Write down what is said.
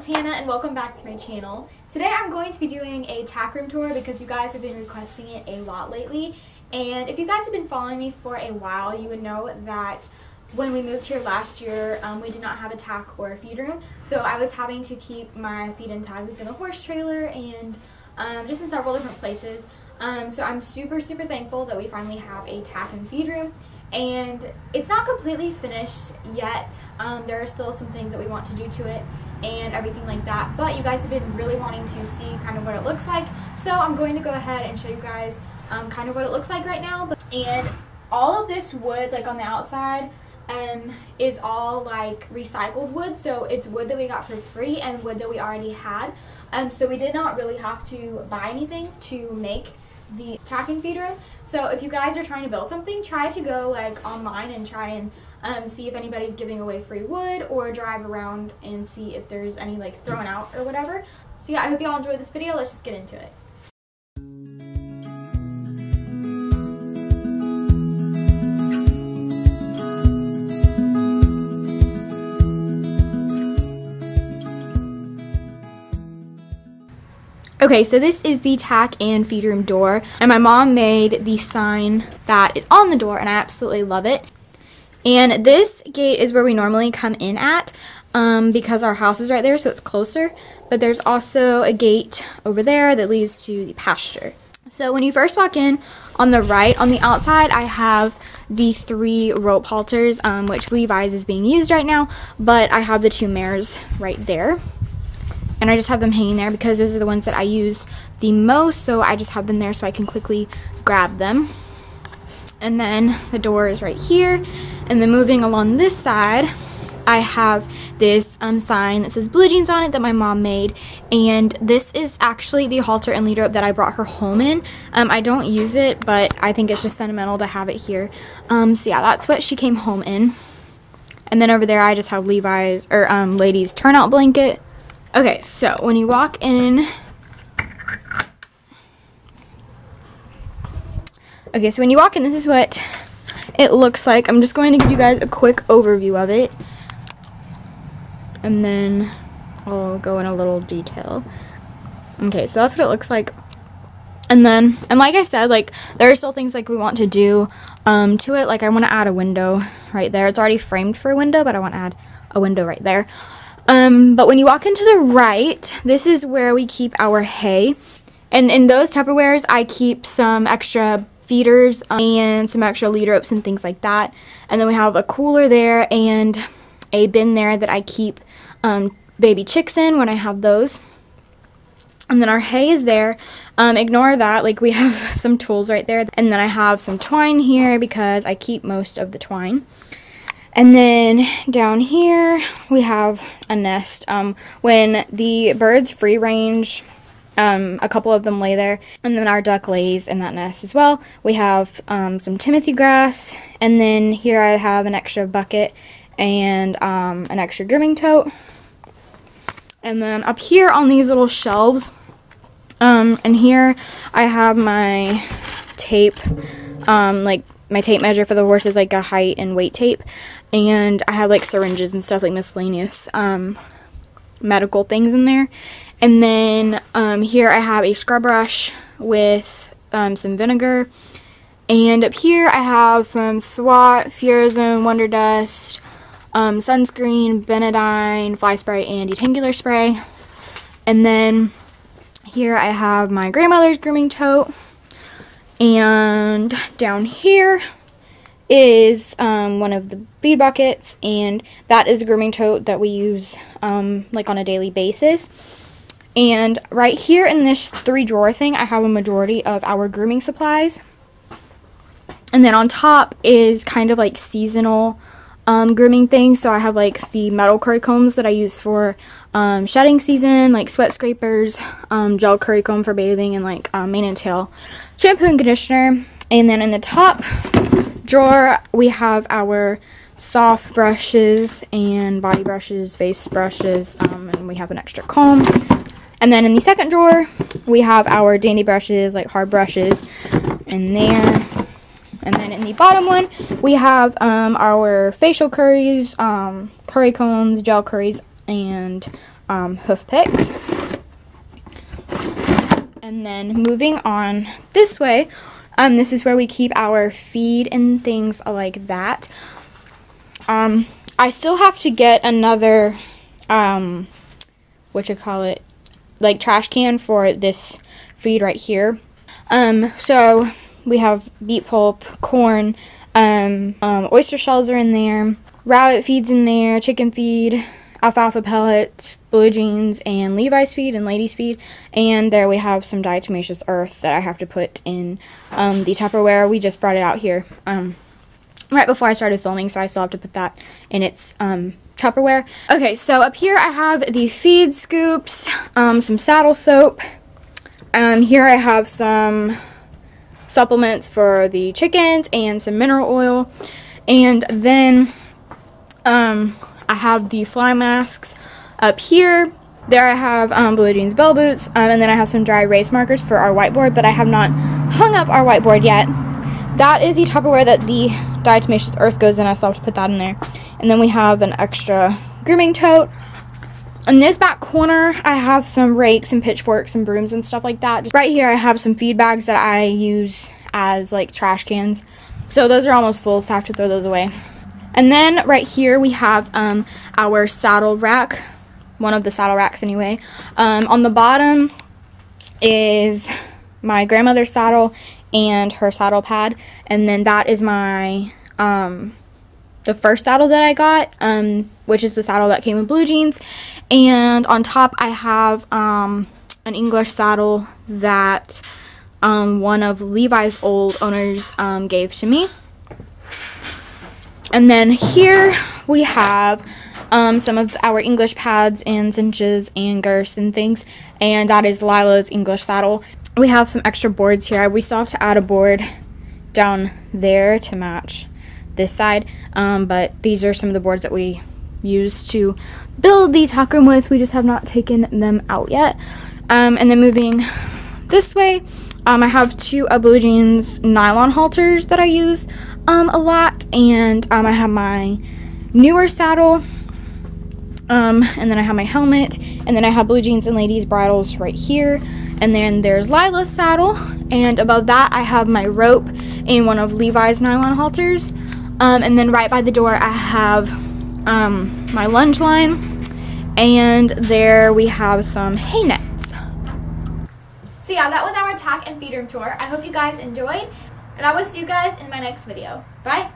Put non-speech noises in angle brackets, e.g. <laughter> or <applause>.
it's Hannah and welcome back to my channel. Today I'm going to be doing a tack room tour because you guys have been requesting it a lot lately. And if you guys have been following me for a while, you would know that when we moved here last year, um, we did not have a tack or a feed room. So I was having to keep my feed and tack within a horse trailer and um, just in several different places. Um, so I'm super, super thankful that we finally have a tack and feed room and it's not completely finished yet. Um, there are still some things that we want to do to it and everything like that, but you guys have been really wanting to see kind of what it looks like, so I'm going to go ahead and show you guys um, kind of what it looks like right now. And all of this wood, like on the outside, um, is all like recycled wood, so it's wood that we got for free and wood that we already had. Um, so we did not really have to buy anything to make the tack and feed room. So if you guys are trying to build something, try to go like online and try and um, see if anybody's giving away free wood or drive around and see if there's any like thrown out or whatever. So yeah, I hope you all enjoyed this video. Let's just get into it. Okay, so this is the tack and feed room door, and my mom made the sign that is on the door, and I absolutely love it. And this gate is where we normally come in at um, because our house is right there, so it's closer. But there's also a gate over there that leads to the pasture. So when you first walk in, on the right, on the outside, I have the three rope halters, um, which Levi's is being used right now, but I have the two mares right there and I just have them hanging there because those are the ones that I use the most so I just have them there so I can quickly grab them. And then the door is right here. And then moving along this side I have this um, sign that says blue jeans on it that my mom made. And this is actually the halter and lead rope that I brought her home in. Um, I don't use it but I think it's just sentimental to have it here. Um, so yeah that's what she came home in. And then over there I just have Levi's or um, ladies turnout blanket Okay, so when you walk in, okay, so when you walk in, this is what it looks like. I'm just going to give you guys a quick overview of it, and then I'll go in a little detail. Okay, so that's what it looks like. And then, and like I said, like, there are still things like we want to do um, to it. Like, I want to add a window right there. It's already framed for a window, but I want to add a window right there. Um, but when you walk into the right, this is where we keep our hay. And in those Tupperwares, I keep some extra feeders and some extra lead ropes and things like that. And then we have a cooler there and a bin there that I keep um, baby chicks in when I have those. And then our hay is there. Um, ignore that, like we <laughs> have some tools right there. And then I have some twine here because I keep most of the twine. And then down here we have a nest. Um, when the birds free range, um, a couple of them lay there. And then our duck lays in that nest as well. We have um, some timothy grass. And then here I have an extra bucket and um, an extra grooming tote. And then up here on these little shelves, um, and here I have my tape, um, like my tape measure for the horse is like a height and weight tape and I have like syringes and stuff like miscellaneous um, medical things in there. And then um, here I have a scrub brush with um, some vinegar. And up here I have some SWAT, Furazone, Wonder Dust, um, sunscreen, Betadine, fly spray, and detangular spray. And then here I have my grandmother's grooming tote. And down here is um, one of the bead buckets, and that is a grooming tote that we use um, like on a daily basis. And right here in this three drawer thing, I have a majority of our grooming supplies. And then on top is kind of like seasonal um, grooming things. So I have like the metal curry combs that I use for um, shedding season, like sweat scrapers, um, gel curry comb for bathing, and like um, mane and tail shampoo and conditioner. And then in the top drawer, we have our soft brushes and body brushes, face brushes, um, and we have an extra comb. And then in the second drawer, we have our dandy brushes, like hard brushes, in there. And then in the bottom one, we have um, our facial curries, um, curry combs, gel curries, and um, hoof picks. And then moving on this way, um, this is where we keep our feed and things like that. Um, I still have to get another, um, what you call it, like trash can for this feed right here. Um, so we have beet pulp, corn, um, um, oyster shells are in there, rabbit feeds in there, chicken feed, alfalfa pellets, blue jeans, and Levi's feed and ladies feed. And there we have some diatomaceous earth that I have to put in um, the Tupperware. We just brought it out here um, right before I started filming, so I still have to put that in its um, Tupperware. Okay, so up here I have the feed scoops, um, some saddle soap. and here I have some supplements for the chickens and some mineral oil. And then um, I have the fly masks up here. There I have um, Blue Jeans Bell Boots, um, and then I have some dry erase markers for our whiteboard, but I have not hung up our whiteboard yet. That is the Tupperware that the diatomaceous earth goes in. I still have to put that in there. And then we have an extra grooming tote. In this back corner, I have some rakes and pitchforks and brooms and stuff like that. Just right here, I have some feed bags that I use as like trash cans. So those are almost full, so I have to throw those away. And then right here we have um, our saddle rack, one of the saddle racks anyway. Um, on the bottom is my grandmother's saddle and her saddle pad, and then that is my um, the first saddle that I got, um, which is the saddle that came with blue jeans. And on top I have um, an English saddle that um, one of Levi's old owners gave to me. And then here we have um, some of our English pads and cinches and girths and things. And that is Lila's English saddle. We have some extra boards here. We still have to add a board down there to match this side. Um, but these are some of the boards that we use to build the tack room with. We just have not taken them out yet. Um, and then moving this way, um, I have two Blue Jeans nylon halters that I use um, a lot, and um, I have my newer saddle, um, and then I have my helmet, and then I have Blue Jeans and Ladies bridles right here, and then there's Lila's saddle, and above that I have my rope and one of Levi's nylon halters, um, and then right by the door I have um, my lunge line, and there we have some hay net. So yeah, that was our tack and feed room tour. I hope you guys enjoyed, and I will see you guys in my next video. Bye!